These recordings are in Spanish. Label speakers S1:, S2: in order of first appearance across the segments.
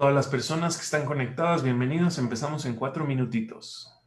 S1: Todas las personas que están conectadas, bienvenidos. Empezamos en cuatro minutitos.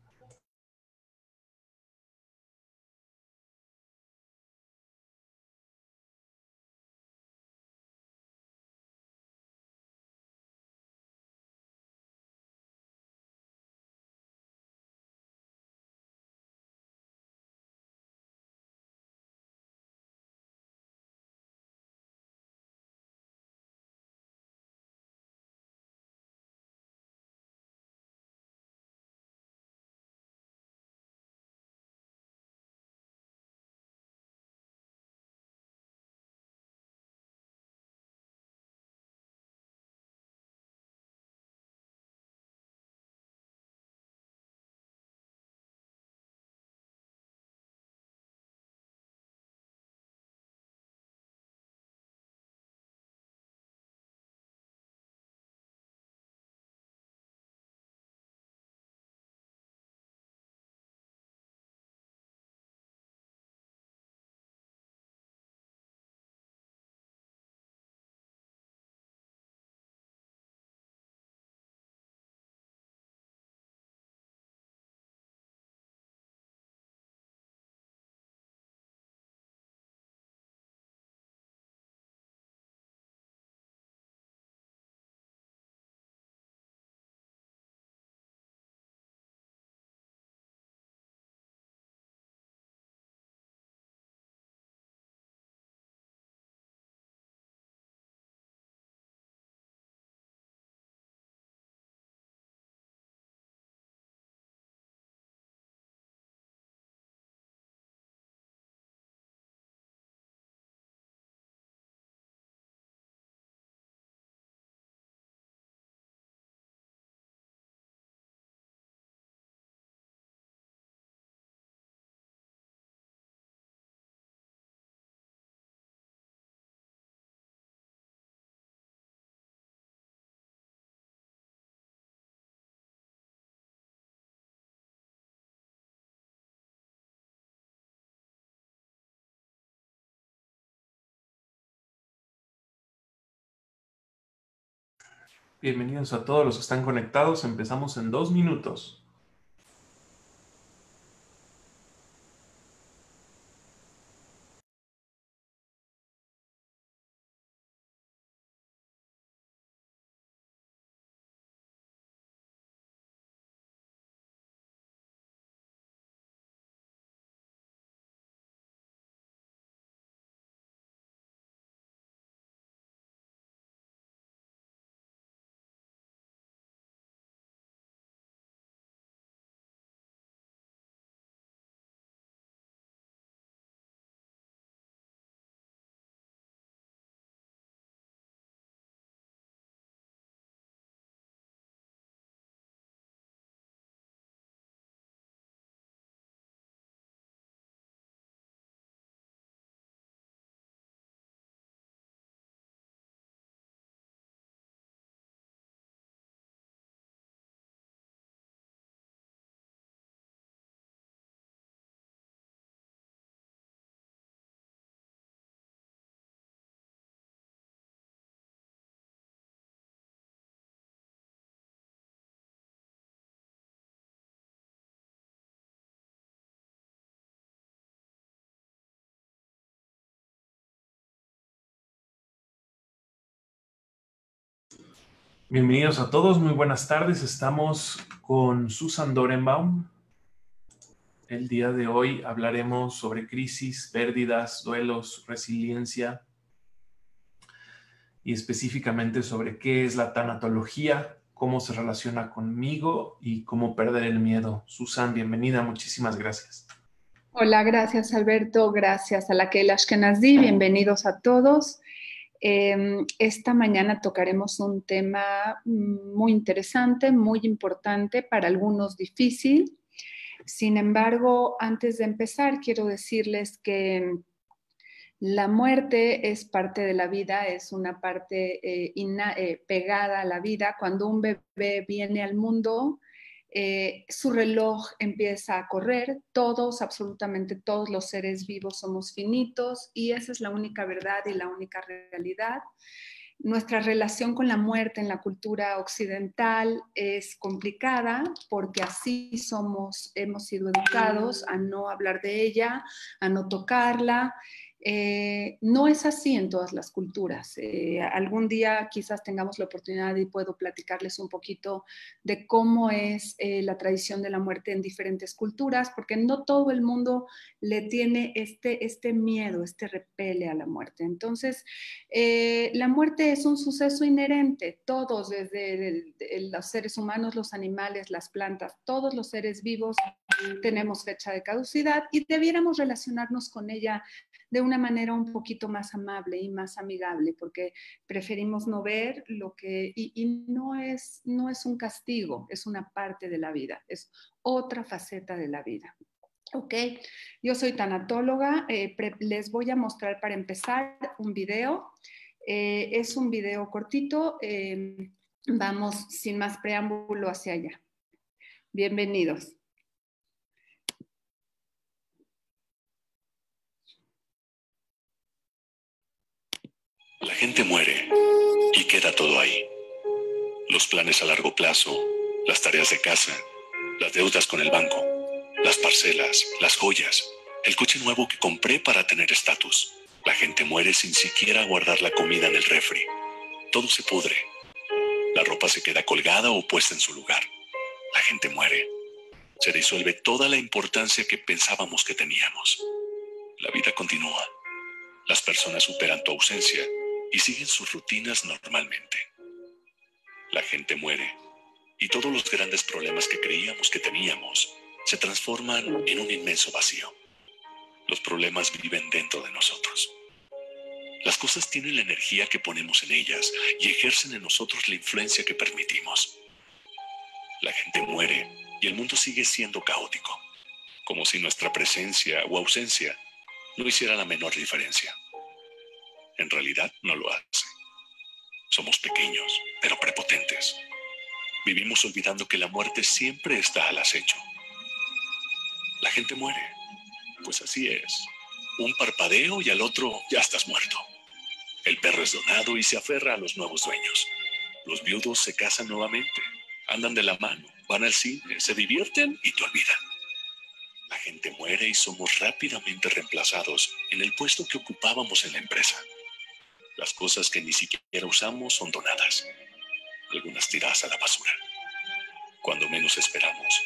S1: Bienvenidos a todos los que están conectados. Empezamos en dos minutos. Bienvenidos a todos, muy buenas tardes. Estamos con Susan Dorenbaum. El día de hoy hablaremos sobre crisis, pérdidas, duelos, resiliencia y específicamente sobre qué es la tanatología, cómo se relaciona conmigo y cómo perder el miedo. Susan, bienvenida, muchísimas gracias.
S2: Hola, gracias Alberto, gracias a la Ashkenazi, bienvenidos a todos. Em, esta mañana tocaremos un tema muy interesante, muy importante, para algunos difícil. Sin embargo, antes de empezar, quiero decirles que la muerte es parte de la vida, es una parte eh, eh, pegada a la vida. Cuando un bebé viene al mundo, eh, su reloj empieza a correr, todos, absolutamente todos los seres vivos somos finitos y esa es la única verdad y la única realidad. nuestra relación con la muerte en la cultura occidental es complicada porque así somos, hemos sido educados a no hablar de ella, a no tocarla eh, no es así en todas las culturas. Eh, algún día quizás tengamos la oportunidad y puedo platicarles un poquito de cómo es eh, la tradición de la muerte en diferentes culturas, porque no todo el mundo le tiene este, este miedo, este repele a la muerte. Entonces, la muerte es un suceso inherente. Todos, desde los seres humanos, los animales, las plantas, todos los seres vivos tenemos fecha de caducidad y debiéramos relacionarnos con ella de una manera un poquito más amable y más amigable, porque preferimos no ver lo que, y, no, es, no es un castigo, es una parte de la vida, es otra faceta de la vida. Ok, yo soy tanatóloga, eh, les voy a mostrar para empezar un video. Eh, es un video cortito, eh, vamos sin más preámbulo hacia allá. Bienvenidos.
S3: La gente muere y queda todo ahí. Los planes a largo plazo, las tareas de casa, las deudas con el banco, las parcelas, las joyas, el coche nuevo que compré para tener estatus. La gente muere sin siquiera guardar la comida en el refri. Todo se pudre. La ropa se queda colgada o puesta en su lugar. La gente muere. Se disuelve toda la importancia que pensábamos que teníamos. La vida continúa. Las personas superan tu ausencia y siguen sus rutinas normalmente. La gente muere y todos los grandes problemas que creíamos que teníamos se transforman en un inmenso vacío. Los problemas viven dentro de nosotros. Las cosas tienen la energía que ponemos en ellas y ejercen en nosotros la influencia que permitimos. La gente muere y el mundo sigue siendo caótico, como si nuestra presencia o ausencia no hiciera la menor diferencia en realidad no lo hace. Somos pequeños, pero prepotentes. Vivimos olvidando que la muerte siempre está al acecho. La gente muere, pues así es. Un parpadeo y al otro ya estás muerto. El perro es donado y se aferra a los nuevos dueños. Los viudos se casan nuevamente, andan de la mano, van al cine, se divierten y te olvidan. La gente muere y somos rápidamente reemplazados en el puesto que ocupábamos en la empresa. Las cosas que ni siquiera usamos son donadas, algunas tiradas a la basura. Cuando menos esperamos,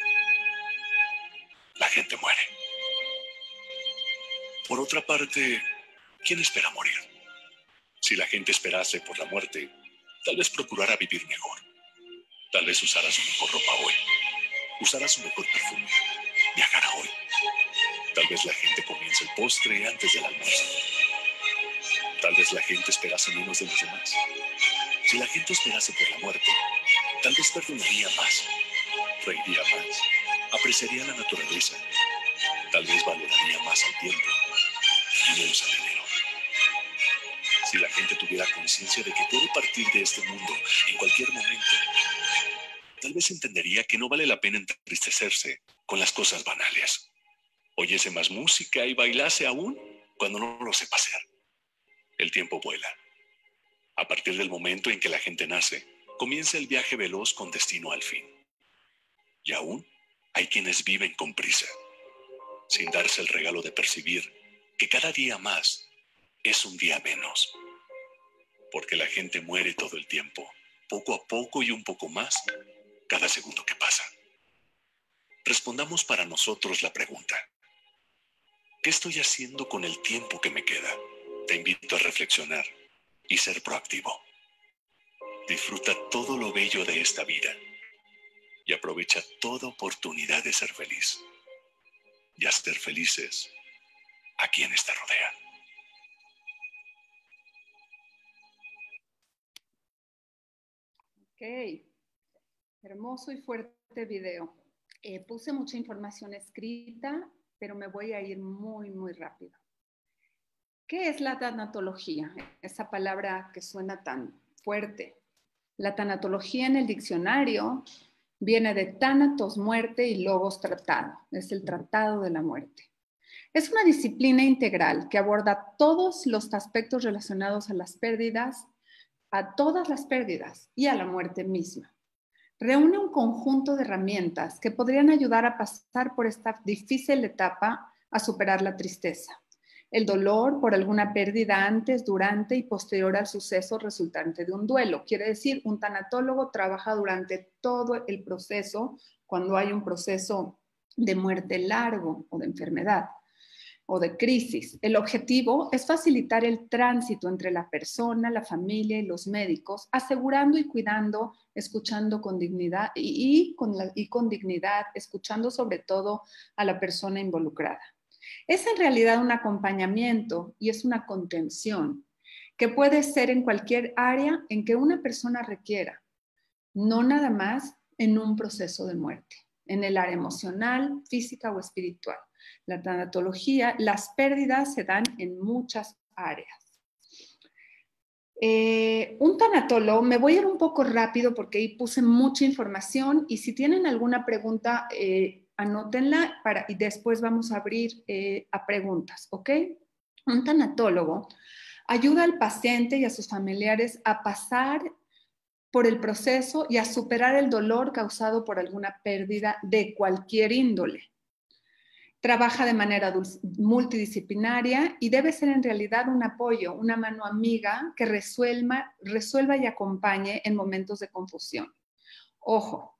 S3: la gente muere. Por otra parte, ¿quién espera morir? Si la gente esperase por la muerte, tal vez procurara vivir mejor. Tal vez usara su mejor ropa hoy. Usara su mejor perfume. Viajará hoy. Tal vez la gente comience el postre antes del almuerzo. Tal vez la gente esperase menos de los demás. Si la gente esperase por la muerte, tal vez perdonaría más, reiría más, apreciaría la naturaleza, tal vez valoraría más el tiempo y menos el dinero. Si la gente tuviera conciencia de que puede partir de este mundo en cualquier momento, tal vez entendería que no vale la pena entristecerse con las cosas banales. Oyese más música y bailase aún cuando no lo sepa hacer el tiempo vuela. A partir del momento en que la gente nace, comienza el viaje veloz con destino al fin. Y aún hay quienes viven con prisa, sin darse el regalo de percibir que cada día más es un día menos. Porque la gente muere todo el tiempo, poco a poco y un poco más, cada segundo que pasa. Respondamos para nosotros la pregunta. ¿Qué estoy haciendo con el tiempo que me queda? Te invito a reflexionar y ser proactivo. Disfruta todo lo bello de esta vida y aprovecha toda oportunidad de ser feliz y hacer felices a quienes te rodean.
S2: Ok, hermoso y fuerte video. Eh, puse mucha información escrita, pero me voy a ir muy, muy rápido. ¿Qué es la tanatología? Esa palabra que suena tan fuerte. La tanatología en el diccionario viene de tanatos, muerte, y logos, tratado. Es el tratado de la muerte. Es una disciplina integral que aborda todos los aspectos relacionados a las pérdidas, a todas las pérdidas y a la muerte misma. Reúne un conjunto de herramientas que podrían ayudar a pasar por esta difícil etapa a superar la tristeza, el dolor por alguna pérdida antes, durante y posterior al suceso resultante de un duelo. Quiere decir, un tanatólogo trabaja durante todo el proceso cuando hay un proceso de muerte largo o de enfermedad o de crisis. El objetivo es facilitar el tránsito entre la persona, la familia y los médicos, asegurando y cuidando, escuchando con dignidad y, y con dignidad, escuchando sobre todo a la persona involucrada. Es en realidad un acompañamiento y es una contención que puede ser en cualquier área en que una persona requiera, no nada más en un proceso de muerte, en el área emocional, física o espiritual la tanatología, las pérdidas se dan en muchas áreas. Eh, un tanatólogo, me voy a ir un poco rápido porque ahí puse mucha información y si tienen alguna pregunta, eh, anótenla para, y después vamos a abrir eh, a preguntas, ¿ok? Un tanatólogo ayuda al paciente y a sus familiares a pasar por el proceso y a superar el dolor causado por alguna pérdida de cualquier índole. Trabaja de manera multidisciplinaria y debe ser en realidad un apoyo, una mano amiga que resuelva, resuelva y acompañe en momentos de confusión. Ojo,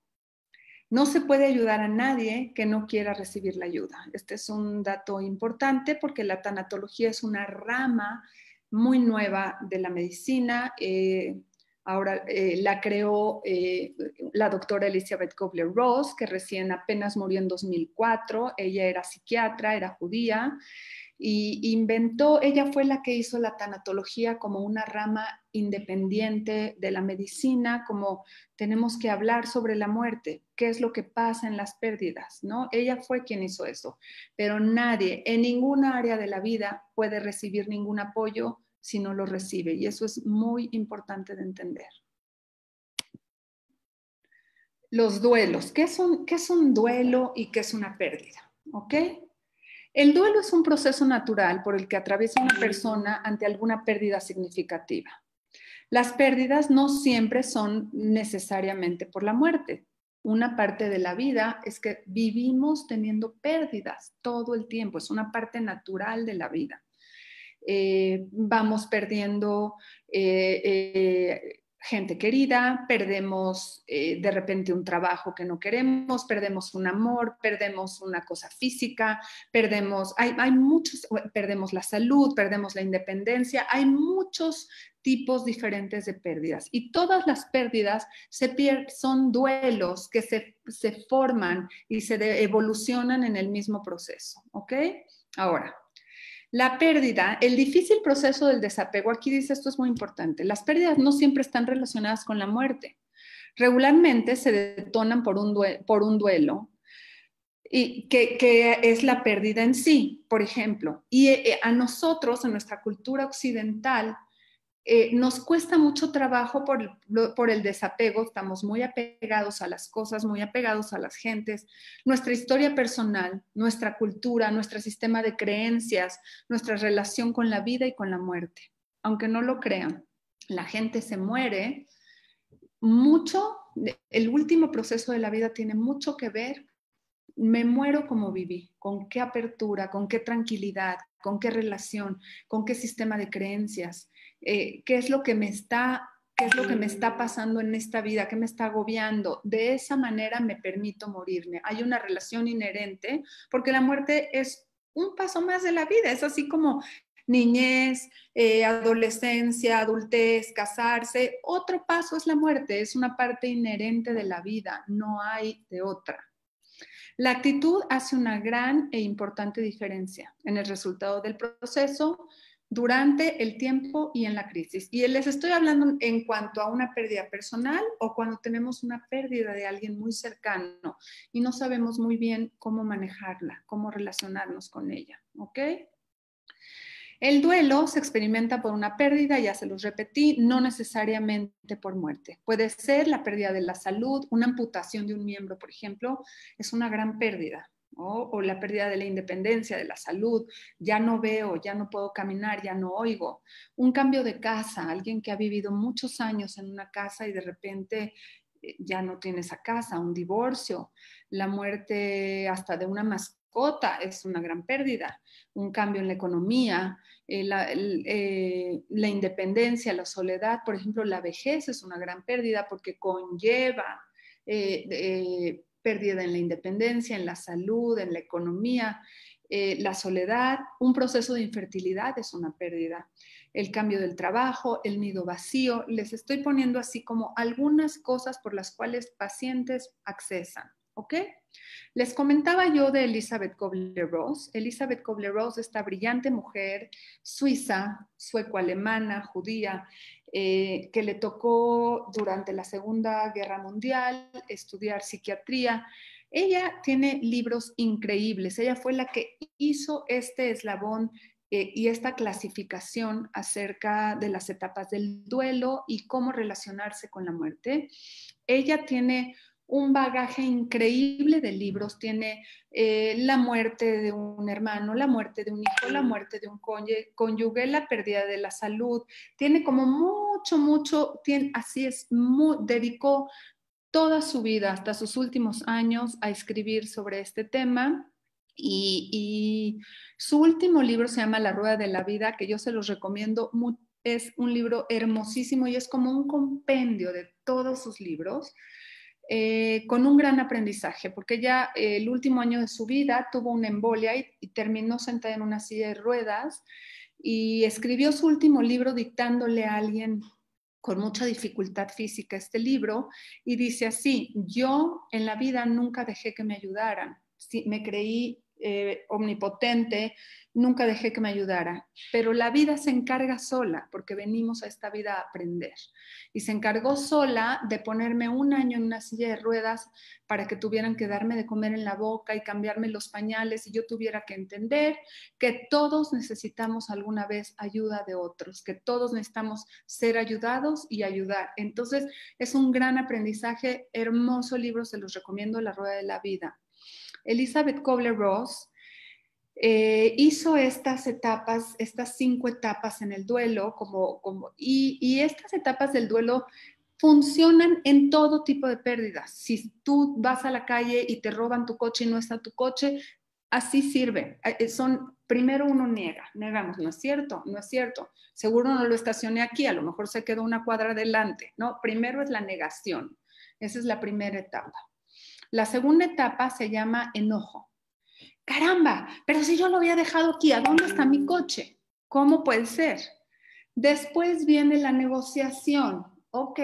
S2: no se puede ayudar a nadie que no quiera recibir la ayuda. Este es un dato importante porque la tanatología es una rama muy nueva de la medicina. Eh, Ahora eh, la creó eh, la doctora Elizabeth Kobler-Ross, que recién apenas murió en 2004. Ella era psiquiatra, era judía, y inventó, ella fue la que hizo la tanatología como una rama independiente de la medicina, como tenemos que hablar sobre la muerte, qué es lo que pasa en las pérdidas, ¿no? Ella fue quien hizo eso, pero nadie en ninguna área de la vida puede recibir ningún apoyo si no lo recibe. Y eso es muy importante de entender. Los duelos. ¿Qué es un, qué es un duelo y qué es una pérdida? ¿Ok? El duelo es un proceso natural por el que atraviesa una persona ante alguna pérdida significativa. Las pérdidas no siempre son necesariamente por la muerte. Una parte de la vida es que vivimos teniendo pérdidas todo el tiempo, es una parte natural de la vida. Eh, vamos perdiendo eh, eh, gente querida, perdemos de repente un trabajo que no queremos, perdemos un amor, perdemos una cosa física, perdemos, hay, hay muchos, perdemos la salud, perdemos la independencia, hay muchos tipos diferentes de pérdidas y todas las pérdidas se son duelos que se, se forman y se evolucionan en el mismo proceso, ¿ok? Ahora, la pérdida, el difícil proceso del desapego, aquí dice esto es muy importante, las pérdidas no siempre están relacionadas con la muerte. Regularmente se detonan por un, duelo y que, que, es la pérdida en sí, por ejemplo. Y eh, a nosotros, en nuestra cultura occidental, eh, nos cuesta mucho trabajo por, el desapego, estamos muy apegados a las cosas, muy apegados a las gentes, nuestra historia personal, nuestra cultura, nuestro sistema de creencias, nuestra relación con la vida y con la muerte. Aunque no lo crean, la gente se muere. Mucho, el último proceso de la vida tiene mucho que ver. Me muero como viví, con qué apertura, con qué tranquilidad, con qué relación, con qué sistema de creencias, eh, qué es lo que me está qué es lo que me está pasando en esta vida, qué me está agobiando. De esa manera me permito morirme. Hay una relación inherente, porque la muerte es un paso más de la vida, es así como niñez, eh, adolescencia, adultez, casarse. Otro paso es la muerte, es una parte inherente de la vida, no hay de otra. La actitud hace una gran e importante diferencia en el resultado del proceso, durante el tiempo y en la crisis. Y les estoy hablando en cuanto a una pérdida personal o cuando tenemos una pérdida de alguien muy cercano y no sabemos muy bien cómo manejarla, cómo relacionarnos con ella. ¿Ok? El duelo se experimenta por una pérdida, ya se los repetí, no necesariamente por muerte. Puede ser la pérdida de la salud, una amputación de un miembro, por ejemplo, es una gran pérdida. O la pérdida de la independencia, de la salud, ya no veo, ya no puedo caminar, ya no oigo. Un cambio de casa, alguien que ha vivido muchos años en una casa y de repente eh, ya no tiene esa casa, un divorcio, la muerte hasta de una mascota es una gran pérdida, un cambio en la economía, eh, eh, la, independencia, la soledad, por ejemplo, la vejez es una gran pérdida porque conlleva pérdida en la independencia, en la salud, en la economía, eh, la soledad, un proceso de infertilidad es una pérdida, el cambio del trabajo, el nido vacío. Les estoy poniendo así como algunas cosas por las cuales pacientes accesan, ¿ok? Les comentaba yo de Elizabeth Kobler-Ross. Elizabeth Kobler-Ross, esta brillante mujer suiza, sueco-alemana, judía, eh, que le tocó durante la Segunda Guerra Mundial estudiar psiquiatría. Ella tiene libros increíbles. Ella fue la que hizo este eslabón eh, y esta clasificación acerca de las etapas del duelo y cómo relacionarse con la muerte. Ella tiene un bagaje increíble de libros. Tiene eh, la muerte de un hermano, la muerte de un hijo, la muerte de un cónyuge, la pérdida de la salud. Tiene como mucho, mucho, tiene, así es, dedicó toda su vida, hasta sus últimos años, a escribir sobre este tema. Y, y, su último libro se llama La Rueda de la Vida, que yo se los recomiendo. Es un libro hermosísimo y es como un compendio de todos sus libros. Eh, con un gran aprendizaje, porque ella el último año de su vida tuvo una embolia y, terminó sentada en una silla de ruedas y escribió su último libro dictándole a alguien con mucha dificultad física este libro y dice así, yo en la vida nunca dejé que me ayudaran, me creí eh, omnipotente, nunca dejé que me ayudara, pero la vida se encarga sola, porque venimos a esta vida a aprender. Y se encargó sola de ponerme un año en una silla de ruedas para que tuvieran que darme de comer en la boca y cambiarme los pañales y yo tuviera que entender que todos necesitamos alguna vez ayuda de otros, que todos necesitamos ser ayudados y ayudar. Entonces, es un gran aprendizaje, hermoso libro, se los recomiendo, La Rueda de la Vida. Elizabeth Kobler-Ross eh, hizo estas etapas, estas cinco etapas en el duelo, como, y, estas etapas del duelo funcionan en todo tipo de pérdidas. Si tú vas a la calle y te roban tu coche y no está tu coche, así sirve. Eh, son, primero uno niega, negamos, no es cierto, no es cierto. Seguro no lo estacioné aquí, a lo mejor se quedó una cuadra adelante, ¿no? Primero es la negación. Esa es la primera etapa. La segunda etapa se llama enojo. Caramba, pero si yo lo había dejado aquí, ¿a dónde está mi coche? ¿Cómo puede ser? Después viene la negociación. Ok,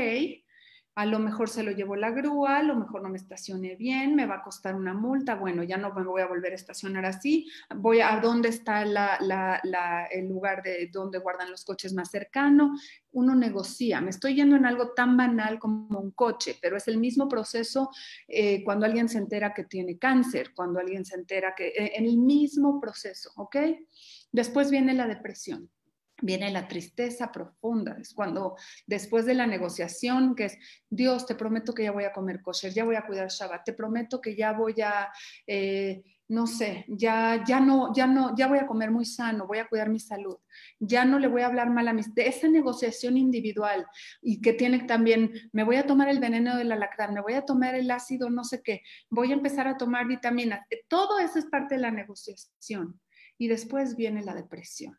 S2: a lo mejor se lo llevo la grúa, a lo mejor no me estacioné bien, me va a costar una multa, bueno, ya no me voy a volver a estacionar así, voy a, dónde está el lugar de donde guardan los coches más cercano, uno negocia, me estoy yendo en algo tan banal como un coche, pero es el mismo proceso eh, cuando alguien se entera que tiene cáncer, cuando alguien se entera que, eh, en el mismo proceso, ¿ok? Después viene la depresión viene la tristeza profunda, es cuando después de la negociación, que es, Dios, te prometo que ya voy a comer kosher, ya voy a cuidar Shabbat, te prometo que ya voy a, eh, no sé, ya, ya no, ya no, ya voy a comer muy sano, voy a cuidar mi salud, ya no le voy a hablar mal a mis, de esa negociación individual y que tiene también, me voy a tomar el veneno del alacrán, me voy a tomar el ácido, no sé qué, voy a empezar a tomar vitaminas, todo eso es parte de la negociación. Y después viene la depresión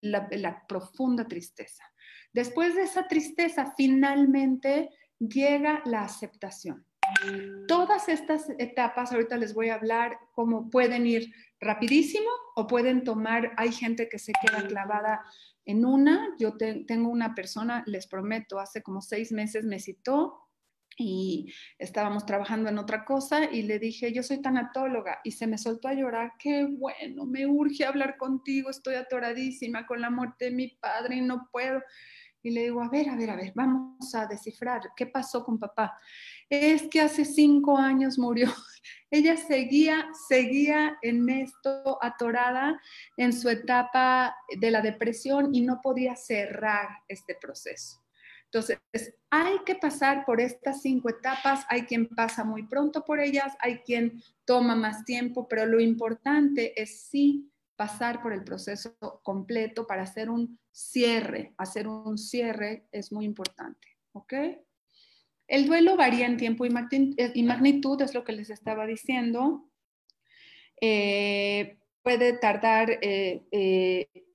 S2: la, profunda tristeza. Después de esa tristeza, finalmente llega la aceptación. Todas estas etapas, ahorita les voy a hablar cómo pueden ir rapidísimo o pueden tomar, hay gente que se queda clavada en una. Yo tengo una persona, les prometo, hace como seis meses me citó y estábamos trabajando en otra cosa y le dije, yo soy tanatóloga y se me soltó a llorar, qué bueno, me urge hablar contigo, estoy atoradísima con la muerte de mi padre y no puedo. Y le digo, a ver, a ver, a ver, vamos a descifrar, ¿qué pasó con papá? Es que hace cinco años murió. Ella seguía, seguía en esto atorada en su etapa de la depresión y no podía cerrar este proceso. Entonces, hay que pasar por estas cinco etapas, hay quien pasa muy pronto por ellas, hay quien toma más tiempo, pero lo importante es sí pasar por el proceso completo para hacer un cierre. Hacer un cierre es muy importante, ¿ok? El duelo varía en tiempo y magnitud, es lo que les estaba diciendo. Eh, puede tardar eh, eh,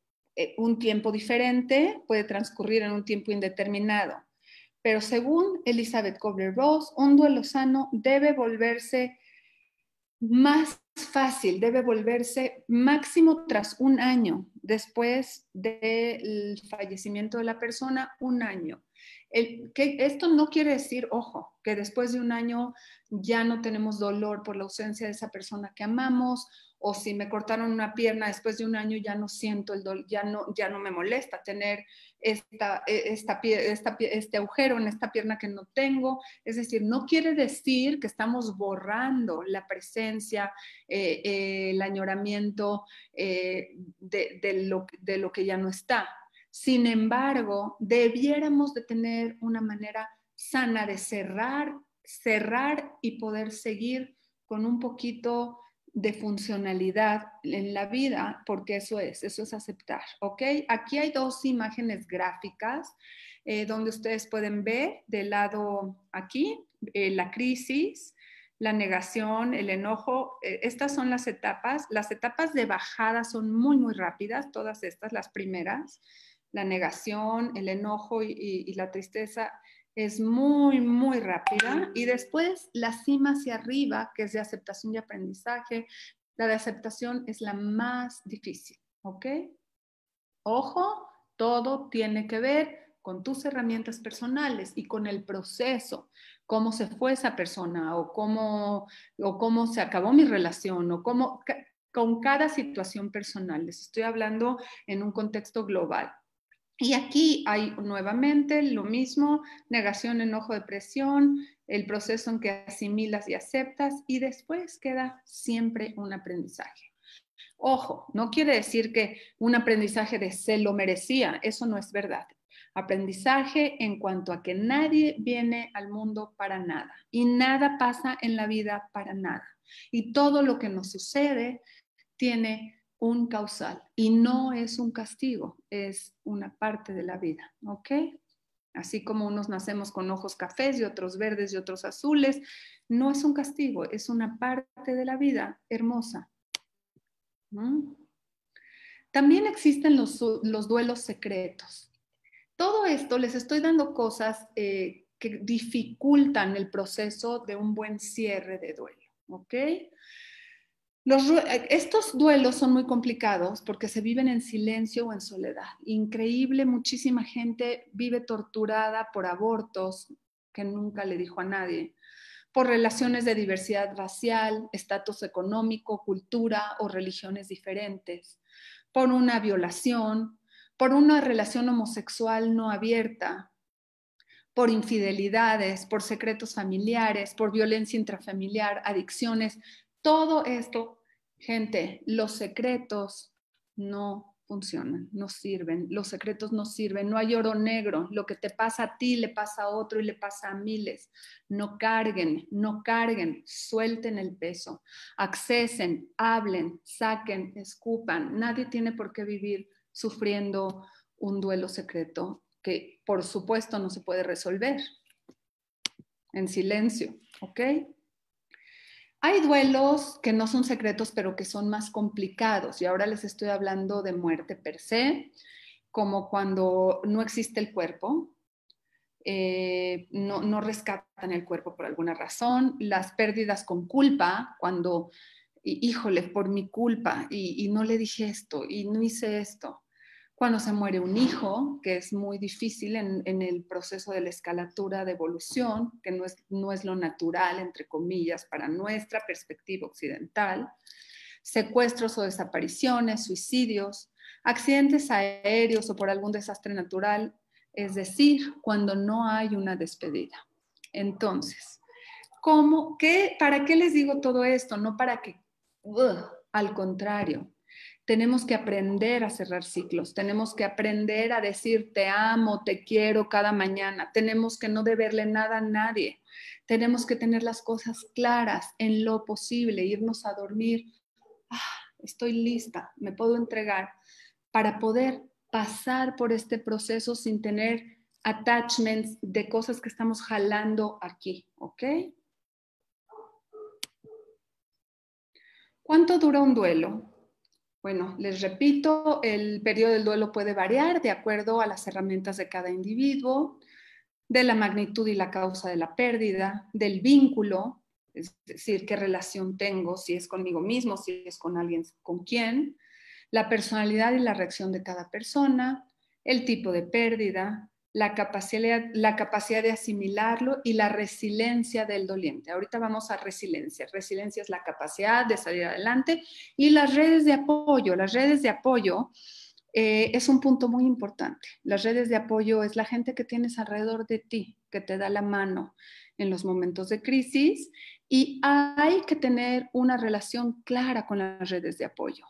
S2: un tiempo diferente, puede transcurrir en un tiempo indeterminado. Pero según Elizabeth Kobler-Ross, un duelo sano debe volverse más fácil, debe volverse máximo tras un año después del fallecimiento de la persona, un año. Esto no quiere decir, ojo, que después de un año ya no tenemos dolor por la ausencia de esa persona que amamos o si me cortaron una pierna después de un año ya no siento el dolor, ya no, ya no me molesta tener esta, e, esta, esta, este agujero en esta pierna que no tengo. Es decir, no quiere decir que estamos borrando la presencia, eh, eh, el añoramiento eh, de, lo, de lo que ya no está. Sin embargo, debiéramos de tener una manera sana de cerrar, cerrar y poder seguir con un poquito de funcionalidad en la vida, porque eso es, eso es aceptar, ¿ok? Aquí hay dos imágenes gráficas eh, donde ustedes pueden ver del lado aquí eh, la crisis, la negación, el enojo. Eh, estas son las etapas. Las etapas de bajada son muy, muy rápidas, todas estas, las primeras. La negación, el enojo y la tristeza es muy, muy rápida. Y después la cima hacia arriba, que es de aceptación y aprendizaje, la de aceptación es la más difícil, ¿ok? Ojo, todo tiene que ver con tus herramientas personales y con el proceso, cómo se fue esa persona o cómo, o cómo se acabó mi relación o cómo, con cada situación personal. Les estoy hablando en un contexto global. Y aquí hay nuevamente lo mismo, negación, enojo, depresión, el proceso en que asimilas y aceptas y después queda siempre un aprendizaje. Ojo, no quiere decir que un aprendizaje de se lo merecía, eso no es verdad. Aprendizaje en cuanto a que nadie viene al mundo para nada y nada pasa en la vida para nada. Y todo lo que nos sucede tiene un causal y no es un castigo, es una parte de la vida, ¿ok? Así como unos nacemos con ojos cafés y otros verdes y otros azules, no es un castigo, es una parte de la vida hermosa. También existen los, duelos secretos. Todo esto les estoy dando cosas eh, que dificultan el proceso de un buen cierre de duelo, ¿ok? Estos duelos son muy complicados porque se viven en silencio o en soledad. Increíble, muchísima gente vive torturada por abortos que nunca le dijo a nadie, por relaciones de diversidad racial, estatus económico, cultura o religiones diferentes, por una violación, por una relación homosexual no abierta, por infidelidades, por secretos familiares, por violencia intrafamiliar, adicciones, todo esto, gente, los secretos no funcionan, no sirven, los secretos no sirven, no hay oro negro, lo que te pasa a ti le pasa a otro y le pasa a miles. No carguen, no carguen, suelten el peso, accesen, hablen, saquen, escupan. Nadie tiene por qué vivir sufriendo un duelo secreto que por supuesto no se puede resolver en silencio, ¿ok? Hay duelos que no son secretos, pero que son más complicados. Y ahora les estoy hablando de muerte per se, como cuando no existe el cuerpo, eh, no, rescatan el cuerpo por alguna razón, las pérdidas con culpa, cuando, híjole, por mi culpa, y no le dije esto, y no hice esto cuando se muere un hijo, que es muy difícil en, el proceso de la escalatura de evolución, que no es, no es lo natural, entre comillas, para nuestra perspectiva occidental, secuestros o desapariciones, suicidios, accidentes aéreos o por algún desastre natural, es decir, cuando no hay una despedida. Entonces, ¿cómo, qué, ¿para qué les digo todo esto? No para que, al contrario, tenemos que aprender a cerrar ciclos, tenemos que aprender a decir te amo, te quiero cada mañana, tenemos que no deberle nada a nadie, tenemos que tener las cosas claras en lo posible, irnos a dormir, ah, estoy lista, me puedo entregar para poder pasar por este proceso sin tener attachments de cosas que estamos jalando aquí, ¿ok? ¿Cuánto dura un duelo? Bueno, les repito, el periodo del duelo puede variar de acuerdo a las herramientas de cada individuo, de la magnitud y la causa de la pérdida, del vínculo, es decir, qué relación tengo, si es conmigo mismo, si es con alguien con quién, la personalidad y la reacción de cada persona, el tipo de pérdida, la capacidad, la capacidad de asimilarlo y la resiliencia del doliente. Ahorita vamos a resiliencia. Resiliencia es la capacidad de salir adelante y las redes de apoyo. Las redes de apoyo eh, es un punto muy importante. Las redes de apoyo es la gente que tienes alrededor de ti, que te da la mano en los momentos de crisis y hay que tener una relación clara con las redes de apoyo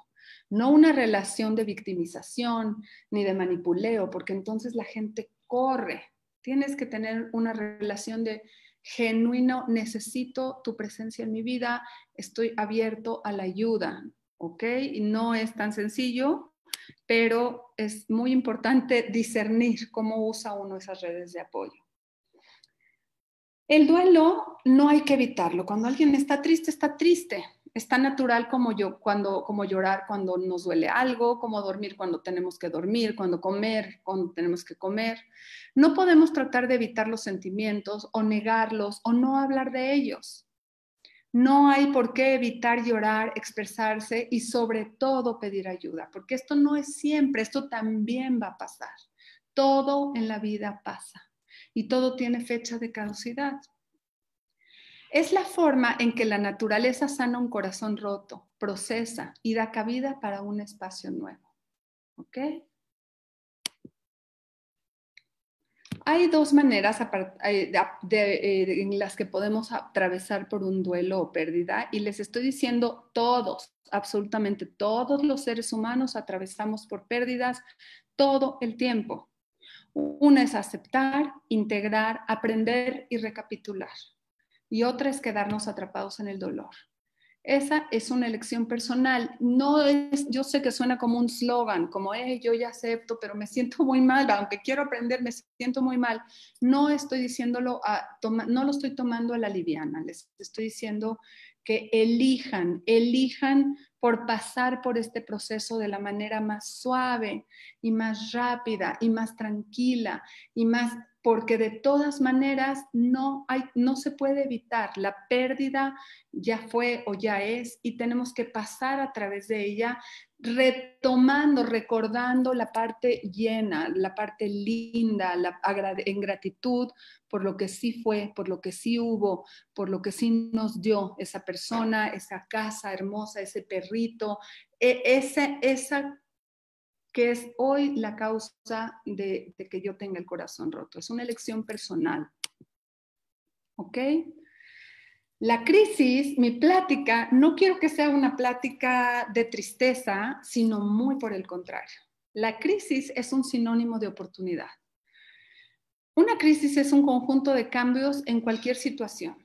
S2: no una relación de victimización ni de manipuleo, porque entonces la gente corre. Tienes que tener una relación de genuino, necesito tu presencia en mi vida, estoy abierto a la ayuda, ¿ok? Y no es tan sencillo, pero es muy importante discernir cómo usa uno esas redes de apoyo. El duelo no hay que evitarlo. Cuando alguien está triste, está triste es tan natural como yo cuando como llorar cuando nos duele algo, como dormir cuando tenemos que dormir, cuando comer cuando tenemos que comer. No podemos tratar de evitar los sentimientos o negarlos o no hablar de ellos. No hay por qué evitar llorar, expresarse y sobre todo pedir ayuda, porque esto no es siempre, esto también va a pasar. Todo en la vida pasa y todo tiene fecha de caducidad. Es la forma en que la naturaleza sana un corazón roto, procesa y da cabida para un espacio nuevo. ¿Ok? Hay dos maneras eh, eh, en las que podemos atravesar por un duelo o pérdida y les estoy diciendo todos, absolutamente todos los seres humanos atravesamos por pérdidas todo el tiempo. Una es aceptar, integrar, aprender y recapitular y otra es quedarnos atrapados en el dolor. Esa es una elección personal. No es, yo sé que suena como un slogan, como, eh, yo ya acepto, pero me siento muy mal, aunque quiero aprender, me siento muy mal. No estoy diciéndolo, a, no lo estoy tomando a la liviana, les estoy diciendo que elijan, elijan por pasar por este proceso de la manera más suave y más rápida y más tranquila y más porque de todas maneras no, hay, no se puede evitar. La pérdida ya fue o ya es y tenemos que pasar a través de ella retomando, recordando la parte llena, la parte linda, la en gratitud por lo que sí fue, por lo que sí hubo, por lo que sí nos dio esa persona, esa casa hermosa, ese perrito, e, esa, esa que es hoy la causa de, que yo tenga el corazón roto. Es una elección personal. ¿Ok? La crisis, mi plática, no quiero que sea una plática de tristeza, sino muy por el contrario. La crisis es un sinónimo de oportunidad. Una crisis es un conjunto de cambios en cualquier situación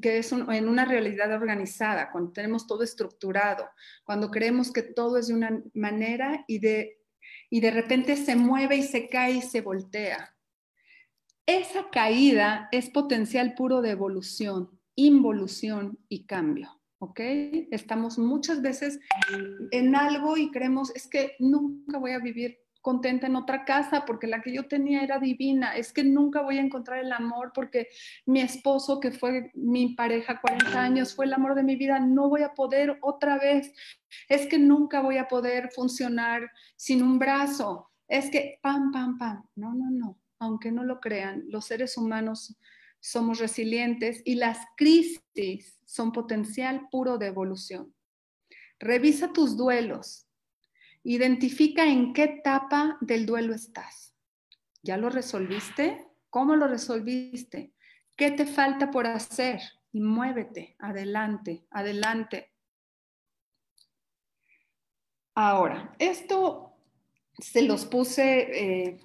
S2: que es en una realidad organizada, cuando tenemos todo estructurado, cuando creemos que todo es de una manera y de, y de repente se mueve y se cae y se voltea. Esa caída es potencial puro de evolución, involución y cambio. ¿ok? Estamos muchas veces en algo y creemos, es que nunca voy a vivir contenta en otra casa porque la que yo tenía era divina. Es que nunca voy a encontrar el amor porque mi esposo, que fue mi pareja 40 años, fue el amor de mi vida. No voy a poder otra vez. Es que nunca voy a poder funcionar sin un brazo. Es que, pam, pam, pam. No, no, no. Aunque no lo crean, los seres humanos somos resilientes y las crisis son potencial puro de evolución. Revisa tus duelos, Identifica en qué etapa del duelo estás. ¿Ya lo resolviste? ¿Cómo lo resolviste? ¿Qué te falta por hacer? Y muévete, adelante, adelante. Ahora, esto se los puse, eh,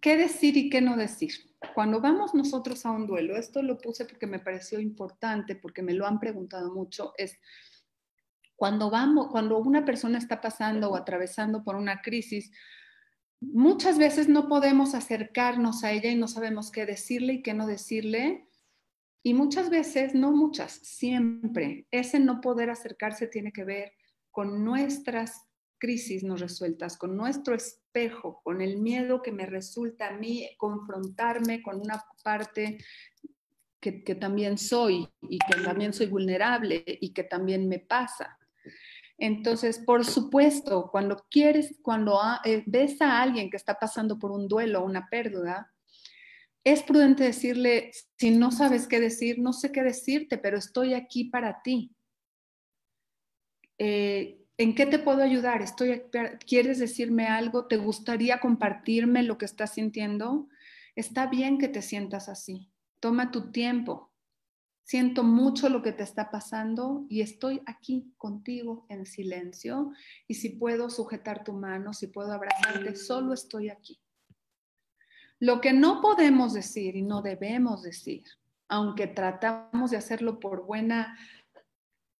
S2: qué decir y qué no decir. Cuando vamos nosotros a un duelo, esto lo puse porque me pareció importante, porque me lo han preguntado mucho, es cuando vamos, cuando una persona está pasando o atravesando por una crisis, muchas veces no podemos acercarnos a ella y no sabemos qué decirle y qué no decirle. Y muchas veces, no muchas, siempre, ese no poder acercarse tiene que ver con nuestras crisis no resueltas, con nuestro espejo, con el miedo que me resulta a mí confrontarme con una parte que, que, también soy y que también soy vulnerable y que también me pasa. Entonces, por supuesto, cuando quieres, cuando eh, ves a alguien que está pasando por un duelo, una pérdida, es prudente decirle, si no sabes qué decir, no sé qué decirte, pero estoy aquí para ti. Eh, ¿En qué te puedo ayudar? Estoy, ¿Quieres decirme algo? ¿Te gustaría compartirme lo que estás sintiendo? Está bien que te sientas así. Toma tu tiempo. Siento mucho lo que te está pasando y estoy aquí contigo en silencio. Y si puedo sujetar tu mano, si puedo abrazarte, solo estoy aquí. Lo que no podemos decir y no debemos decir, aunque tratamos de hacerlo por buena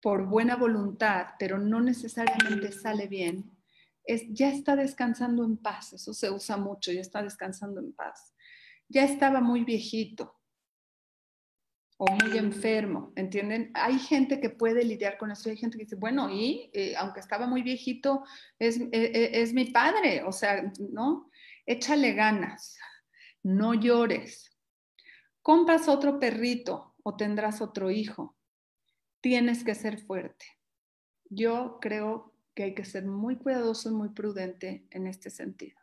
S2: por buena voluntad, pero no necesariamente sale bien, es ya está descansando en paz. Eso se usa mucho, ya está descansando en paz. Ya estaba muy viejito o muy enfermo, ¿entienden? Hay gente que puede lidiar con eso, hay gente que dice, bueno, y eh, aunque estaba muy viejito, es, eh, eh, es mi padre, o sea, ¿no? Échale ganas, no llores. Compras otro perrito o tendrás otro hijo tienes que ser fuerte. Yo creo que hay que ser muy cuidadoso y muy prudente en este sentido.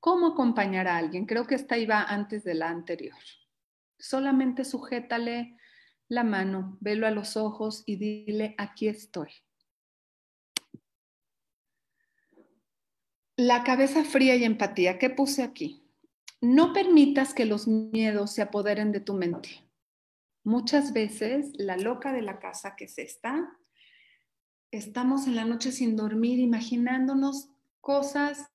S2: ¿Cómo acompañar a alguien? Creo que esta iba antes de la anterior. Solamente sujétale la mano, velo a los ojos y dile, aquí estoy. La cabeza fría y empatía, ¿qué puse aquí? No permitas que los miedos se apoderen de tu mente. Muchas veces la loca de la casa que es esta, estamos en la noche sin dormir imaginándonos cosas.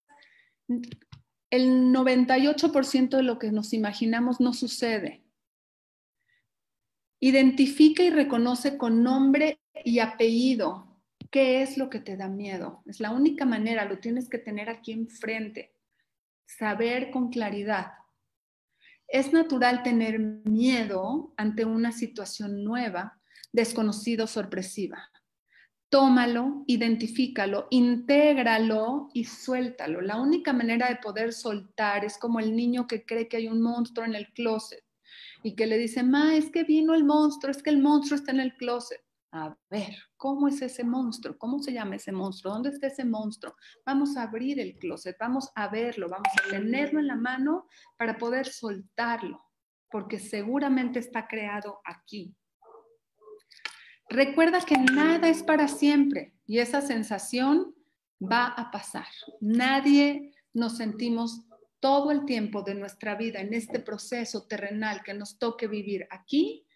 S2: El 98% de lo que nos imaginamos no sucede. Identifica y reconoce con nombre y apellido qué es lo que te da miedo. Es la única manera, lo tienes que tener aquí enfrente. Saber con claridad es natural tener miedo ante una situación nueva, desconocido, sorpresiva. Tómalo, identifícalo, intégralo y suéltalo. La única manera de poder soltar es como el niño que cree que hay un monstruo en el closet y que le dice, ma, es que vino el monstruo, es que el monstruo está en el closet. A ver, ¿cómo es ese monstruo? ¿Cómo se llama ese monstruo? ¿Dónde está ese monstruo? Vamos a abrir el closet, vamos a verlo, vamos a tenerlo en la mano para poder soltarlo, porque seguramente está creado aquí. Recuerda que nada es para siempre y esa sensación va a pasar. Nadie nos sentimos todo el tiempo de nuestra vida en este proceso terrenal que nos toque vivir aquí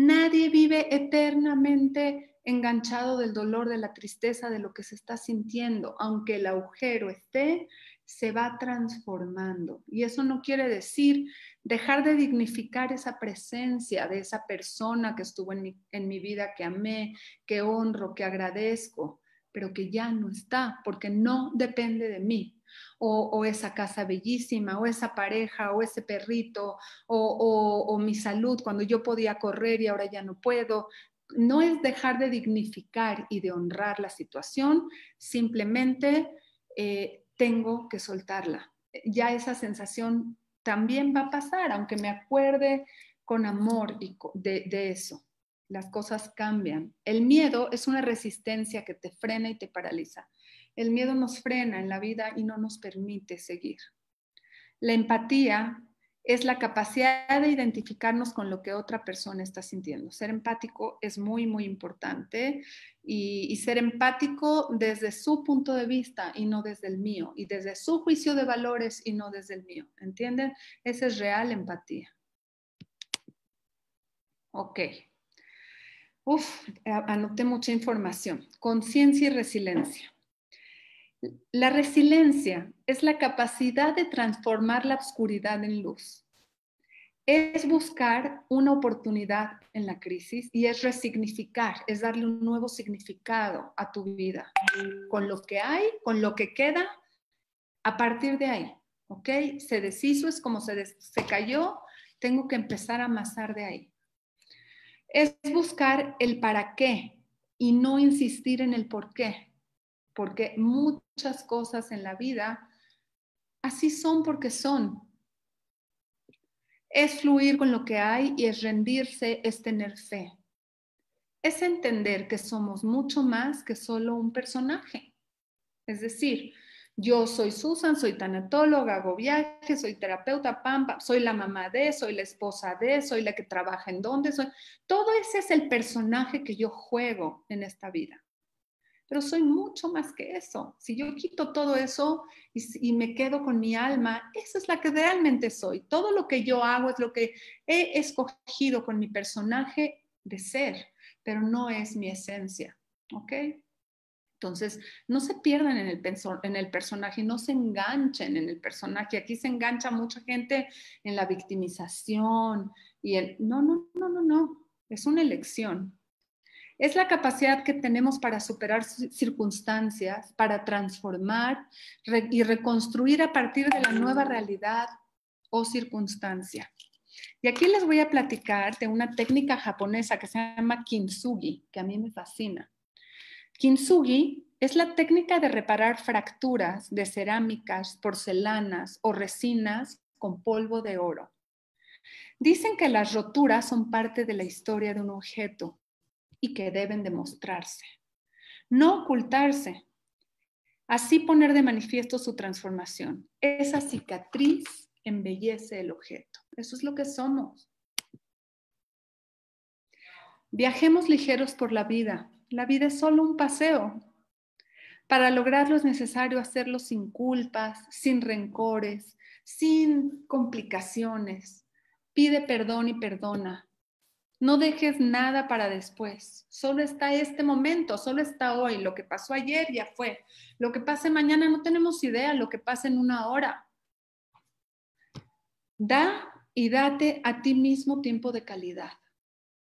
S2: Nadie vive eternamente enganchado del dolor, de la tristeza, de lo que se está sintiendo. Aunque el agujero esté, se va transformando. Y eso no quiere decir dejar de dignificar esa presencia de esa persona que estuvo en mi, vida, que amé, que honro, que agradezco, pero que ya no está, porque no depende de mí o, esa casa bellísima, o esa pareja, o ese perrito, o, mi salud cuando yo podía correr y ahora ya no puedo. No es dejar de dignificar y de honrar la situación, simplemente eh, tengo que soltarla. Ya esa sensación también va a pasar, aunque me acuerde con amor de eso las cosas cambian. El miedo es una resistencia que te frena y te paraliza. El miedo nos frena en la vida y no nos permite seguir. La empatía es la capacidad de identificarnos con lo que otra persona está sintiendo. Ser empático es muy, muy importante y, ser empático desde su punto de vista y no desde el mío, y desde su juicio de valores y no desde el mío. ¿Entienden? Esa es real empatía. Ok. Uf, anoté mucha información. Conciencia y resiliencia. La resiliencia es la capacidad de transformar la oscuridad en luz. Es buscar una oportunidad en la crisis y es resignificar, es darle un nuevo significado a tu vida, con lo que hay, con lo que queda, a partir de ahí, ¿ok? Se deshizo, es como se, se cayó, tengo que empezar a amasar de ahí es buscar el para qué y no insistir en el por qué, porque muchas cosas en la vida así son porque son. Es fluir con lo que hay y es rendirse, es tener fe. Es entender que somos mucho más que solo un personaje. Es decir, yo soy Susan, soy tanatóloga, hago viajes, soy terapeuta, pampa, soy la mamá de, soy la esposa de, soy la que trabaja en donde, soy. Todo ese es el personaje que yo juego en esta vida. Pero soy mucho más que eso. Si yo quito todo eso y, me quedo con mi alma, esa es la que realmente soy. Todo lo que yo hago es lo que he escogido con mi personaje de ser, pero no es mi esencia. ¿Ok? Entonces, no se pierdan en el personaje, no se enganchen en el personaje. Aquí se engancha mucha gente en la victimización y el... No, no, no, no, no. Es una elección. Es la capacidad que tenemos para superar circunstancias, para transformar y reconstruir a partir de la nueva realidad o circunstancia. Y aquí les voy a platicar de una técnica japonesa que se llama kintsugi, que a mí me fascina. Kintsugi es la técnica de reparar fracturas de cerámicas, porcelanas o resinas con polvo de oro. Dicen que las roturas son parte de la historia de un objeto y que deben demostrarse, no ocultarse. Así poner de manifiesto su transformación. Esa cicatriz embellece el objeto. Eso es lo que somos. Viajemos ligeros por la vida, la vida es solo un paseo. Para lograrlo es necesario hacerlo sin culpas, sin rencores, sin complicaciones. Pide perdón y perdona. No dejes nada para después. Solo está este momento, solo está hoy. Lo que pasó ayer ya fue. Lo que pase mañana no tenemos idea, lo que pasa en una hora. Da y date a ti mismo tiempo de calidad.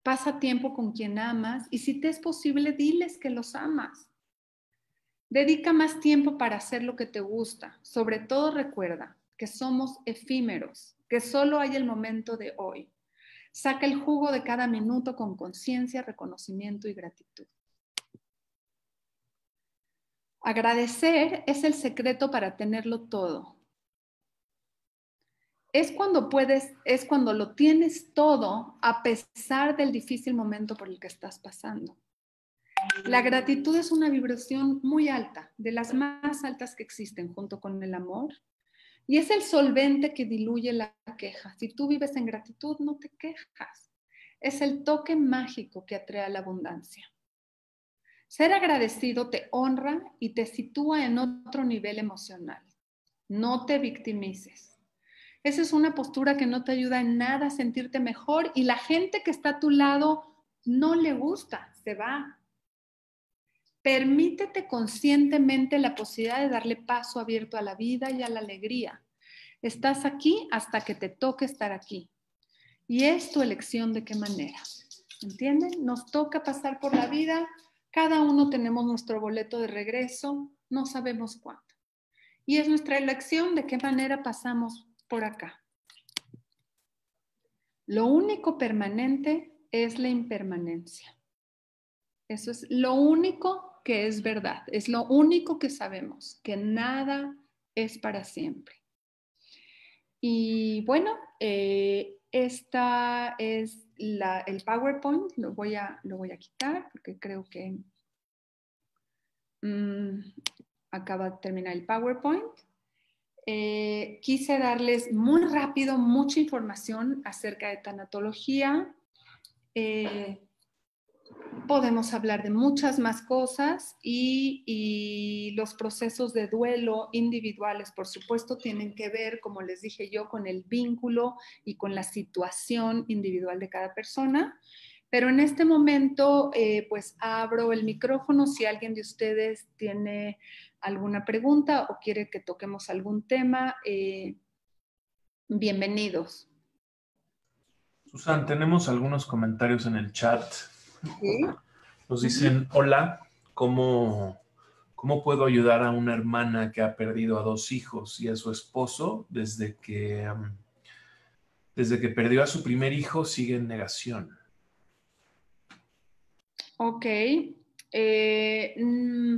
S2: Pasa tiempo con quien amas y si te es posible, diles que los amas. Dedica más tiempo para hacer lo que te gusta. Sobre todo recuerda que somos efímeros, que solo hay el momento de hoy. Saca el jugo de cada minuto con conciencia, reconocimiento y gratitud. Agradecer es el secreto para tenerlo todo es cuando puedes, es cuando lo tienes todo a pesar del difícil momento por el que estás pasando. La gratitud es una vibración muy alta, de las más altas que existen junto con el amor, y es el solvente que diluye la queja. Si tú vives en gratitud, no te quejas. Es el toque mágico que atrae a la abundancia. Ser agradecido te honra y te sitúa en otro nivel emocional. No te victimices. Esa es una postura que no te ayuda en nada a sentirte mejor y la gente que está a tu lado no le gusta, se va. Permítete conscientemente la posibilidad de darle paso abierto a la vida y a la alegría. Estás aquí hasta que te toque estar aquí. Y es tu elección de qué manera. ¿Entienden? Nos toca pasar por la vida. Cada uno tenemos nuestro boleto de regreso. No sabemos cuándo. Y es nuestra elección de qué manera pasamos por acá. Lo único permanente es la impermanencia. Eso es lo único que es verdad, es lo único que sabemos, que nada es para siempre. Y bueno, eh, esta es el PowerPoint, lo voy, a, lo voy a quitar porque creo que mm, acaba de terminar el PowerPoint. Eh, quise darles muy rápido mucha información acerca de tanatología. Eh, podemos hablar de muchas más cosas y, y, los procesos de duelo individuales, por supuesto, tienen que ver, como les dije yo, con el vínculo y con la situación individual de cada persona. Pero en este momento, eh, pues abro el micrófono si alguien de ustedes tiene alguna pregunta o quiere que toquemos algún tema. Eh, bienvenidos.
S1: Susan, tenemos algunos comentarios en el chat. Nos dicen, hola, ¿cómo, ¿cómo puedo ayudar a una hermana que ha perdido a dos hijos y a su esposo desde que, desde que perdió a su primer hijo sigue en negación?
S2: Ok. Eh, mm,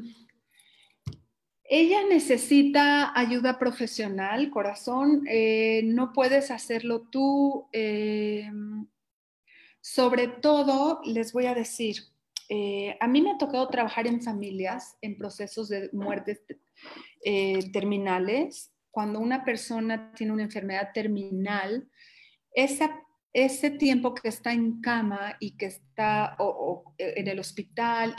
S2: ella necesita ayuda profesional, corazón. Eh, no puedes hacerlo tú. Eh, sobre todo, les voy a decir, eh, a mí me ha tocado trabajar en familias en procesos de muertes terminales. Cuando una persona tiene una enfermedad terminal, ese tiempo que está en cama y que está en el hospital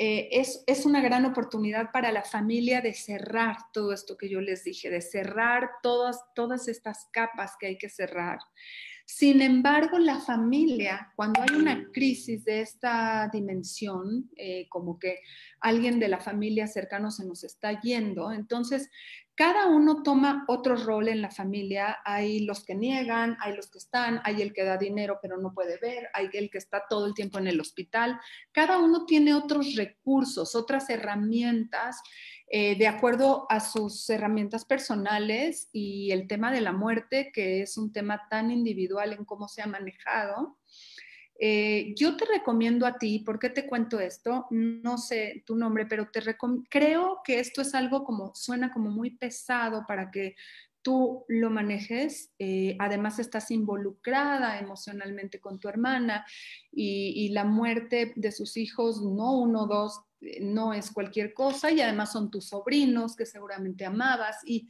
S2: eh, es, una gran oportunidad para la familia de cerrar todo esto que yo les dije, de cerrar todas estas capas que hay que cerrar. Sin embargo, la familia, cuando hay una crisis de esta dimensión, eh, como que alguien de la familia cercano se nos está yendo, entonces cada uno toma otro rol en la familia. Hay los que niegan, hay los que están, hay el que da dinero pero no puede ver, hay el que está todo el tiempo en el hospital. Cada uno tiene otros recursos, otras herramientas eh, de acuerdo a sus herramientas personales y el tema de la muerte, que es un tema tan individual en cómo se ha manejado. Eh, yo te recomiendo a ti, ¿por qué te cuento esto? No sé tu nombre, pero te creo que esto es algo como, suena como muy pesado para que tú lo manejes. Eh, además, estás involucrada emocionalmente con tu hermana y, y, la muerte de sus hijos, no uno, dos, no es cualquier cosa y además son tus sobrinos que seguramente amabas. Y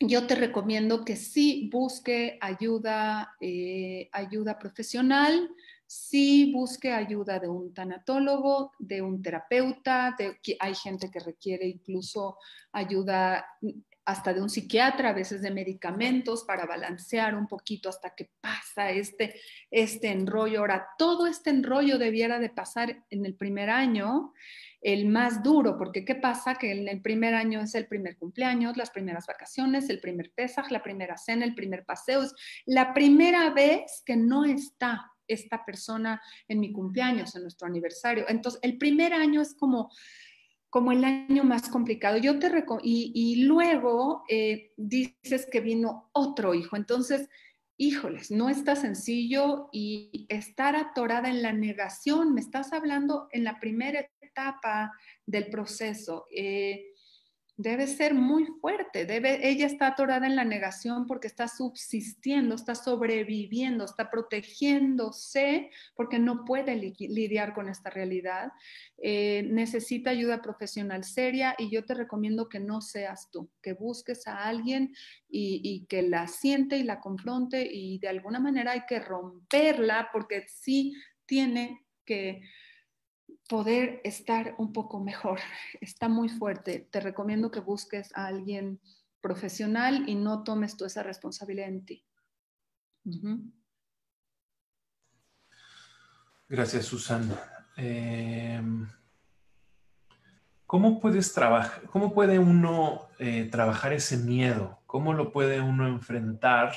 S2: yo te recomiendo que sí busque ayuda, eh, ayuda profesional, sí busque ayuda de un tanatólogo, de un terapeuta, de, hay gente que requiere incluso ayuda hasta de un psiquiatra, a veces de medicamentos para balancear un poquito hasta que pasa este, este enrollo. Ahora, todo este enrollo debiera de pasar en el primer año, el más duro, porque ¿qué pasa? Que en el primer año es el primer cumpleaños, las primeras vacaciones, el primer pesaj, la primera cena, el primer paseo, es la primera vez que no está esta persona en mi cumpleaños, en nuestro aniversario. Entonces, el primer año es como como el año más complicado. Yo te y, y luego eh, dices que vino otro hijo. Entonces, híjoles, no está sencillo y estar atorada en la negación. Me estás hablando en la primera etapa del proceso. Eh, debe ser muy fuerte. Debe, ella está atorada en la negación porque está subsistiendo, está sobreviviendo, está protegiéndose porque no puede lidiar con esta realidad. Eh, necesita ayuda profesional seria y yo te recomiendo que no seas tú, que busques a alguien y, y que la siente y la confronte y de alguna manera hay que romperla porque sí tiene que poder estar un poco mejor. Está muy fuerte. Te recomiendo que busques a alguien profesional y no tomes tú esa responsabilidad en ti.
S1: Gracias, Susana. Em, ¿Cómo puedes? ¿Cómo puede uno eh, trabajar ese miedo? ¿Cómo lo puede uno enfrentar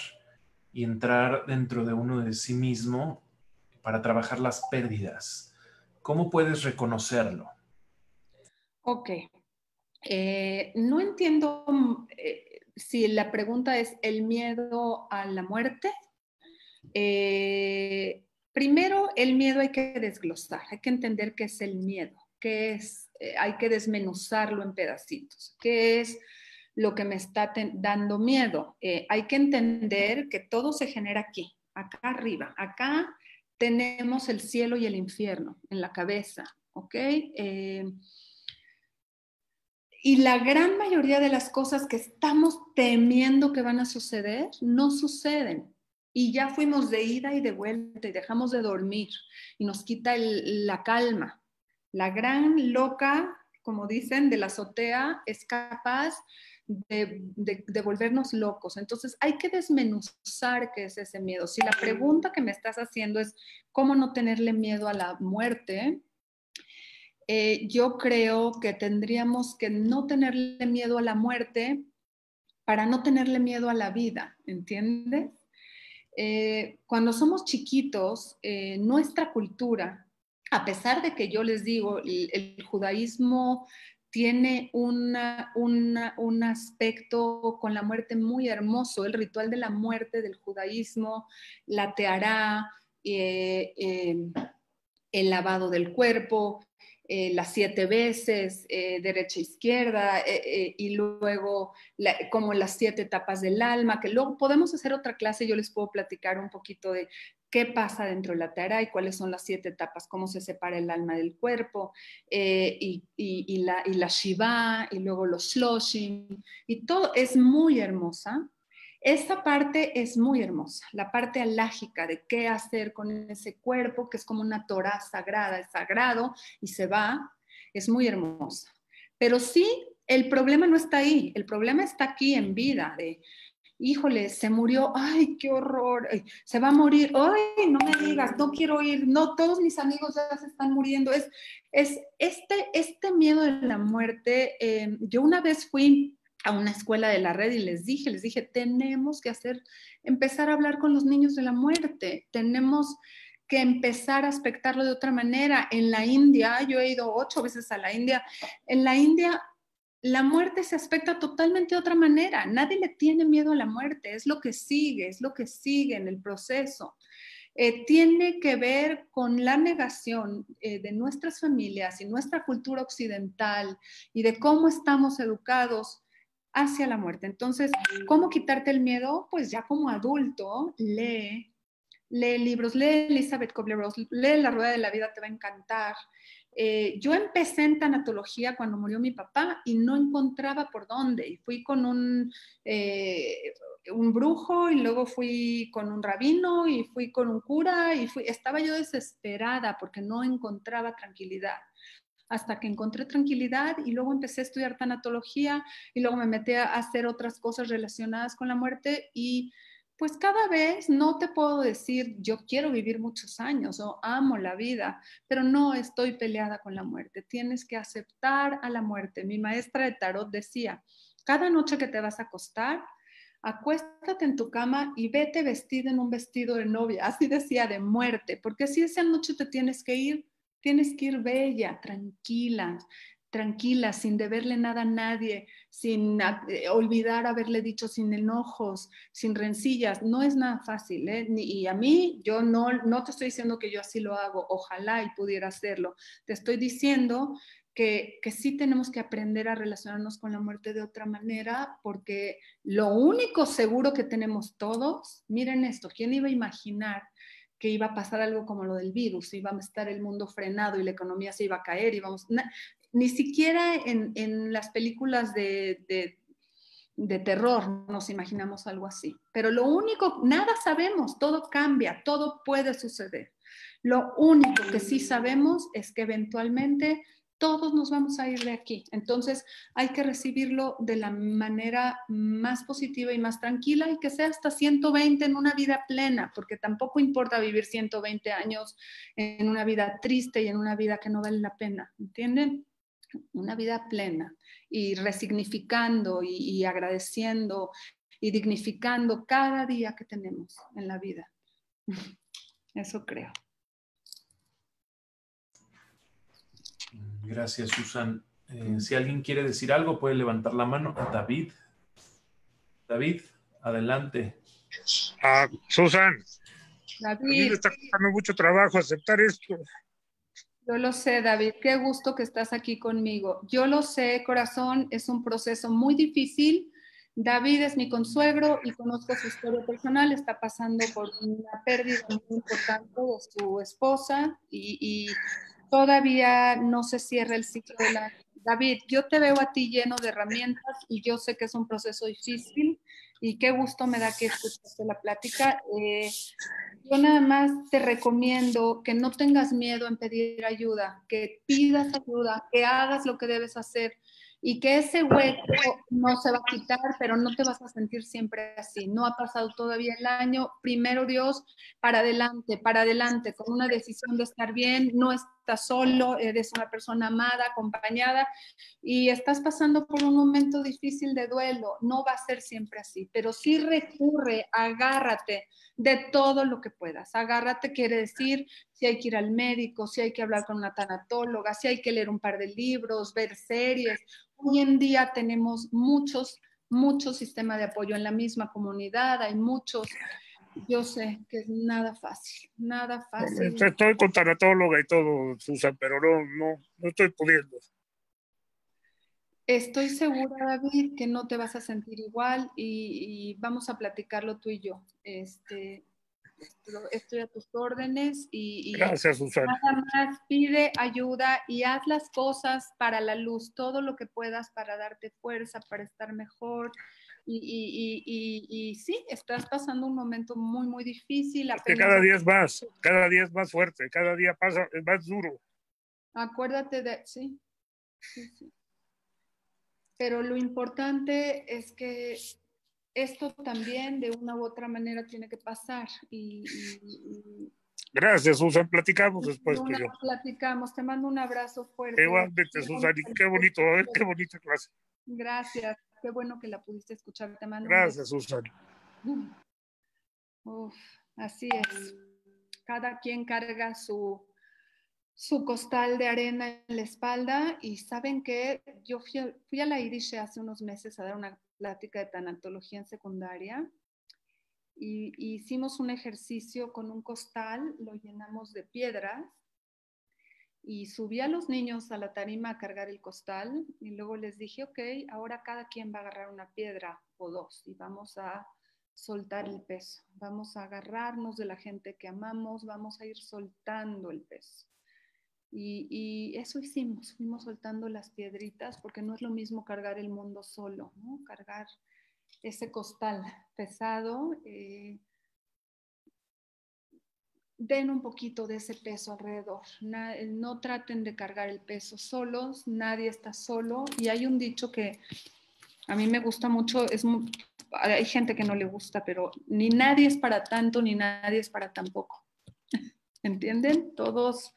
S1: y entrar dentro de uno de sí mismo para trabajar las pérdidas? ¿Cómo puedes reconocerlo?
S2: Ok. Eh, no entiendo eh, si la pregunta es el miedo a la muerte. Eh, primero, el miedo hay que desglosar, hay que entender qué es el miedo, qué es, hay que desmenuzarlo en pedacitos, qué es lo que me está dando miedo. hay que entender que todo se genera aquí, acá arriba, acá tenemos el cielo y el infierno en la cabeza, ¿ok? Eh, y la gran mayoría de las cosas que estamos temiendo que van a suceder no suceden. Y ya fuimos de ida y de vuelta y dejamos de dormir y nos quita la calma. La gran loca, como dicen, de la azotea es capaz de, volvernos locos. Entonces hay que desmenuzar qué es ese miedo. Si la pregunta que me estás haciendo es cómo no tenerle miedo a la muerte, eh, yo creo que tendríamos que no tenerle miedo a la muerte para no tenerle miedo a la vida, ¿entiendes? Eh, cuando somos chiquitos, eh, nuestra cultura, a pesar de que yo les digo, el judaísmo tiene un aspecto con la muerte muy hermoso, el ritual de la muerte del judaísmo, la teará, eh, eh, el lavado del cuerpo, eh, las siete veces, derecha, izquierda, y luego como las siete etapas del alma, que luego podemos hacer otra clase, yo les puedo platicar un poquito de qué pasa dentro de la Tara y cuáles son las siete etapas, cómo se separa el alma del cuerpo, eh, y, la, y, Shiva, y luego los Shloshim, y todo es muy hermosa. Esta parte es muy hermosa, la parte alágica de qué hacer con ese cuerpo, que es como una Torah sagrada, es sagrado y se va, es muy hermosa. Pero sí, el problema no está ahí, el problema está aquí en vida, de híjole, se murió, ay, qué horror, se va a morir, ay, no me digas, no quiero ir, no, todos mis amigos ya se están muriendo. Es, es este, este miedo de la muerte. Eh, yo una vez fui a una escuela de la red y les dije, les dije, tenemos que hacer, empezar a hablar con los niños de la muerte, tenemos que empezar a aspectarlo de otra manera. En la India, yo he ido ocho veces a la India, en la India la muerte se aspecta totalmente de otra manera. Nadie le tiene miedo a la muerte, es lo que sigue, es lo que sigue en el proceso. Eh, tiene que ver con la negación eh, de nuestras familias y nuestra cultura occidental y de cómo estamos educados hacia la muerte. Entonces, ¿cómo quitarte el miedo? Pues ya como adulto, lee, lee libros, lee Elizabeth Kubler-Ross, lee La Rueda de la Vida, te va a encantar. Eh, yo empecé en tanatología cuando murió mi papá y no encontraba por dónde. Y fui con un, eh, un brujo y luego fui con un rabino y fui con un cura y fui, estaba yo desesperada porque no encontraba tranquilidad. Hasta que encontré tranquilidad y luego empecé a estudiar tanatología y luego me metí a hacer otras cosas relacionadas con la muerte y pues cada vez no te puedo decir yo quiero vivir muchos años o amo la vida, pero no estoy peleada con la muerte. Tienes que aceptar a la muerte. Mi maestra de tarot decía, cada noche que te vas a acostar, acuéstate en tu cama y vete vestida en un vestido de novia. Así decía, de muerte, porque si esa noche te tienes que ir, tienes que ir bella, tranquila, tranquila, sin deberle nada a nadie, sin eh, olvidar haberle dicho sin enojos, sin rencillas. No es nada fácil, ¿eh? y a mí, yo no, no te estoy diciendo que yo así lo hago, ojalá y pudiera hacerlo. Te estoy diciendo que, que, sí tenemos que aprender a relacionarnos con la muerte de otra manera, porque lo único seguro que tenemos todos, miren esto, ¿quién iba a imaginar que iba a pasar algo como lo del virus, iba a estar el mundo frenado y la economía se iba a caer, íbamos, ni siquiera en, las películas de, de, terror nos imaginamos algo así. Pero lo único, nada sabemos, todo cambia, todo puede suceder. Lo único que sí sabemos es que eventualmente todos nos vamos a ir de aquí. Entonces hay que recibirlo de la manera más positiva y más tranquila y que sea hasta 120 en una vida plena, porque tampoco importa vivir 120 años en una vida triste y en una vida que no vale la pena, ¿entienden? Una vida plena y resignificando y, agradeciendo y dignificando cada día que tenemos en la vida. Eso creo.
S1: Gracias, Susan. Eh, si alguien quiere decir algo, puede levantar la mano. David. David, adelante.
S4: Ah, Susan. David. está costando mucho trabajo aceptar esto.
S2: Yo lo sé, David, qué gusto que estás aquí conmigo. Yo lo sé, corazón, es un proceso muy difícil. David es mi consuegro y conozco su historia personal. Está pasando por una pérdida muy importante de su esposa y, y todavía no se cierra el ciclo de la... David, yo te veo a ti lleno de herramientas y yo sé que es un proceso difícil y qué gusto me da que escuchaste la plática. Eh, yo nada más te recomiendo que no tengas miedo en pedir ayuda, que pidas ayuda, que hagas lo que debes hacer. y que ese hueco no se va a quitar, pero no te vas a sentir siempre así. No ha pasado todavía el año. Primero Dios, para adelante, para adelante, con una decisión de estar bien, no estás solo, eres una persona amada, acompañada y estás pasando por un momento difícil de duelo. No va a ser siempre así, pero sí recurre, agárrate de todo lo que puedas. Agárrate quiere decir si hay que ir al médico, si hay que hablar con una tanatóloga, si hay que leer un par de libros, ver series Hoy en día tenemos muchos, muchos sistemas de apoyo en la misma comunidad, hay muchos. Yo sé que es nada fácil, nada fácil.
S4: Estoy con tanatóloga y todo, Susan, pero no, no, no estoy pudiendo.
S2: Estoy segura, David, que no te vas a sentir igual y, y vamos a platicarlo tú y yo. Este, estoy a tus órdenes y,
S4: Gracias, Susana.
S2: nada más pide ayuda y haz las cosas para la luz, todo lo que puedas para darte fuerza, para estar mejor. Y, y, y sí, estás pasando un momento muy, muy difícil.
S4: Que cada día es más, cada día es más fuerte, cada día pasa, es más duro.
S2: Acuérdate de, sí, sí, sí. Pero lo importante es que esto también de una u otra manera tiene que pasar. Y,
S4: Gracias, Susan. Platicamos después.
S2: Platicamos. Te mando un abrazo fuerte.
S4: Igualmente, Susan. Y qué bonito, ver qué bonita clase.
S2: Gracias. Qué bueno que la pudiste escuchar. Te mando
S4: Gracias, Susan.
S2: Uf, así es. Cada quien carga su, su costal de arena en la espalda y saben que yo fui, fui a la Irish hace unos meses a dar una plática de tanatología en secundaria y, hicimos un ejercicio con un costal, lo llenamos de piedras y subí a los niños a la tarima a cargar el costal y luego les dije, ok, ahora cada quien va a agarrar una piedra o dos y vamos a soltar el peso, vamos a agarrarnos de la gente que amamos, vamos a ir soltando el peso. Y, eso hicimos, fuimos soltando las piedritas porque no es lo mismo cargar el mundo solo, ¿no? Cargar ese costal pesado. Eh, den un poquito de ese peso alrededor. no traten de cargar el peso solos, nadie está solo. Y hay un dicho que a mí me gusta mucho, es hay gente que no le gusta, pero ni nadie es para tanto, ni nadie es para tan poco. ¿Entienden? Todos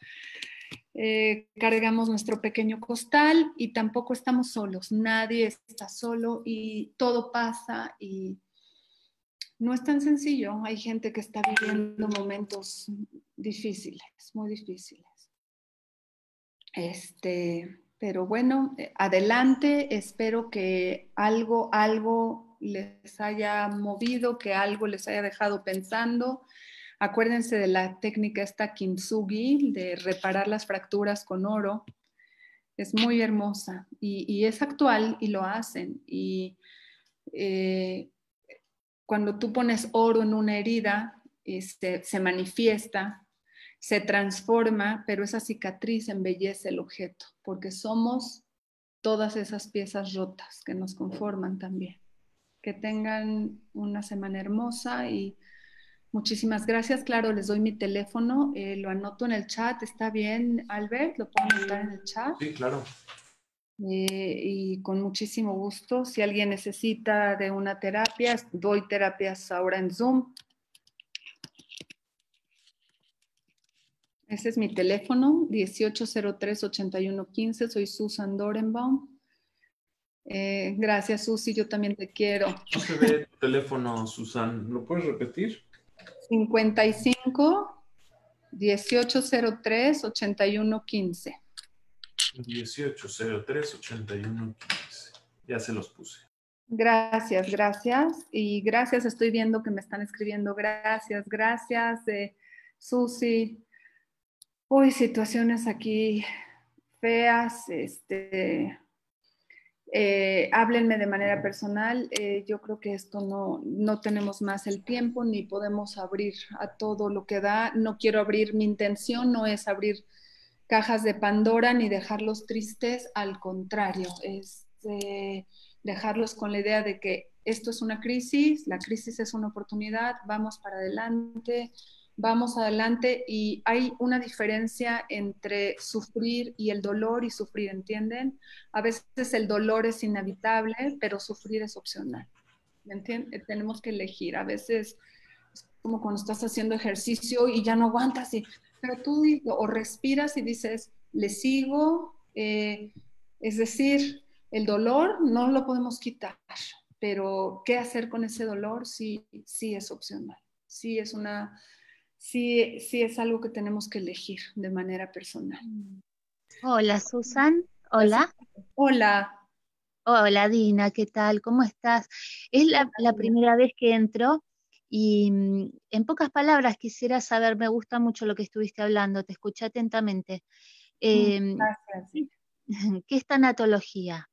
S2: eh, cargamos nuestro pequeño costal y tampoco estamos solos, nadie está solo y todo pasa y no es tan sencillo. Hay gente que está viviendo momentos difíciles, muy difíciles. Este, pero bueno, adelante, espero que algo, algo les haya movido, que algo les haya dejado pensando Acuérdense de la técnica esta kintsugi, de reparar las fracturas con oro. Es muy hermosa y, es actual y lo hacen. Y eh, cuando tú pones oro en una herida, este, se manifiesta, se transforma, pero esa cicatriz embellece el objeto, porque somos todas esas piezas rotas que nos conforman también. Que tengan una semana hermosa y Muchísimas gracias. Claro, les doy mi teléfono, eh, lo anoto en el chat. ¿Está bien, Albert? ¿Lo puedo anotar en el chat?
S1: Sí, claro.
S2: Eh, y con muchísimo gusto. Si alguien necesita de una terapia, doy terapias ahora en Zoom. Ese es mi teléfono, 1803-8115. Soy Susan Dorenbaum. Eh, gracias, Susi. Yo también te quiero.
S1: No se ve tu teléfono, Susan. ¿Lo puedes repetir?
S2: 55 1803 8115.
S1: 1803 8115. Ya se los puse.
S2: Gracias, gracias. Y gracias, estoy viendo que me están escribiendo. Gracias, gracias, eh, Susi. Uy, situaciones aquí feas, este, eh, háblenme de manera personal. Eh, yo creo que esto no, no tenemos más el tiempo ni podemos abrir a todo lo que da. No quiero abrir, mi intención no es abrir cajas de Pandora ni dejarlos tristes, al contrario, es dejarlos con la idea de que esto es una crisis, la crisis es una oportunidad, vamos para adelante, vamos adelante y hay una diferencia entre sufrir y el dolor y sufrir, ¿entienden? A veces el dolor es inevitable, pero sufrir es opcional. ¿Me entienden? Tenemos que elegir. A veces es como cuando estás haciendo ejercicio y ya no aguantas, y, pero tú o respiras y dices, le sigo. Eh, es decir, el dolor no lo podemos quitar, pero ¿qué hacer con ese dolor? Sí, sí es opcional. Sí es una sí, sí es algo que tenemos que elegir de manera personal.
S5: Hola, Susan. Hola.
S2: Hola.
S5: Hola, Dina, ¿qué tal? ¿Cómo estás? Es la, primera vez que entro y mm, en pocas palabras quisiera saber, me gusta mucho lo que estuviste hablando, te escuché atentamente.
S2: Mm, em, gracias.
S5: ¿Qué es tanatología?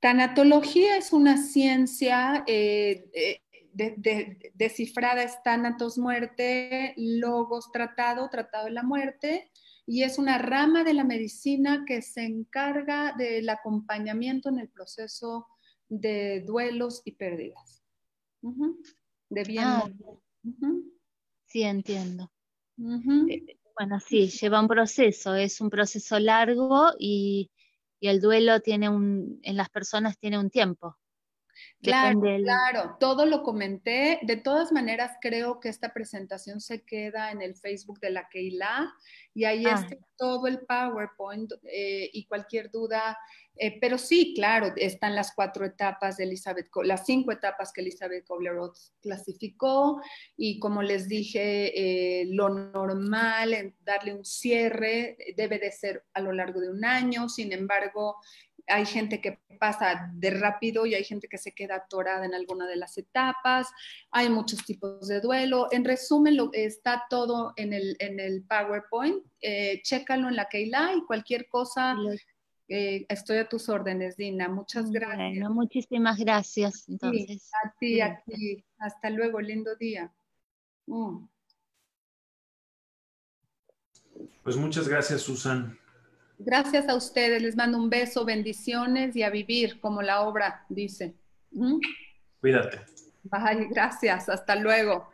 S2: Tanatología es una ciencia eh, eh, de, descifrada es Thanatos muerte, logos tratado, tratado de la muerte, y es una rama de la medicina que se encarga del acompañamiento en el proceso de duelos y pérdidas. De bien. Ah,
S5: sí, entiendo. Eh, bueno, sí, lleva un proceso, es un proceso largo y, y el duelo tiene un, en las personas tiene un tiempo.
S2: Claro, claro, todo lo comenté. De todas maneras, creo que esta presentación se queda en el Facebook de la Keila y ahí ah. está todo el PowerPoint eh, y cualquier duda. Eh, pero sí, claro, están las cuatro etapas de Elizabeth, las cinco etapas que Elizabeth Kobler-Roth clasificó y como les dije, eh, lo normal en darle un cierre debe de ser a lo largo de un año. Sin embargo, hay gente que pasa de rápido y hay gente que se queda atorada en alguna de las etapas, hay muchos tipos de duelo. En resumen, lo, está todo en el, en el PowerPoint, eh, chécalo en la Keila y cualquier cosa. Eh, estoy a tus órdenes, Dina. Muchas gracias.
S5: Bueno, muchísimas gracias. Entonces,
S2: a ti, a ti. Hasta luego, lindo día. Mm.
S1: Pues muchas gracias, Susan.
S2: Gracias a ustedes, les mando un beso, bendiciones y a vivir como la obra dice.
S1: Cuídate.
S2: Bye, gracias, hasta luego.